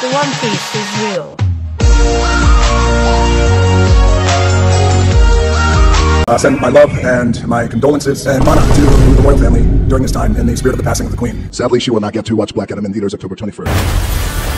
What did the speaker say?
The One Piece is real. Uh, send my love and my condolences and mana to the royal family during this time in the spirit of the passing of the queen. Sadly, she will not get to watch Black Adam in theaters October 21st.